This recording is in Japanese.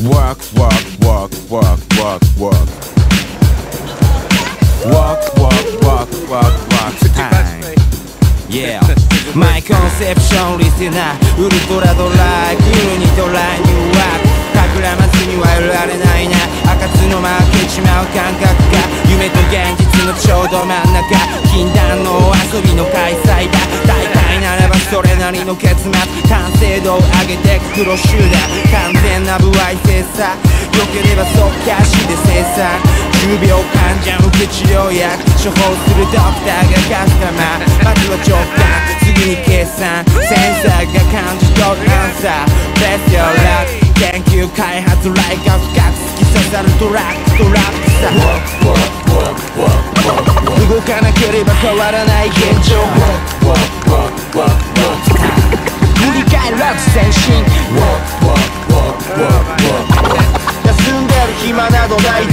Walk, walk, walk, walk, walk, walk. Walk, walk, walk, walk, walk time. Yeah. My conception, listener. ウルトラドライ、クルにトライ、ニューワーク。隠らまずにはいられないな。赤津の負けちまう感覚が。夢と現実のちょうど真ん中。禁断の遊びの開催だ。大体ならばそれなりの結末。完成度を上げてく黒集団。完全な部精ければ即キャッシュで生産10秒患者向け治療薬処方するドクターがカスタマーまずは直感次に計算。センサーが感じ取るアンサー Bless your luck 研究開発ライカー深く突き刺さるトラックトラックさ。動かなければ変わらない現状。塗り替えラブ先進。暇などないぜ。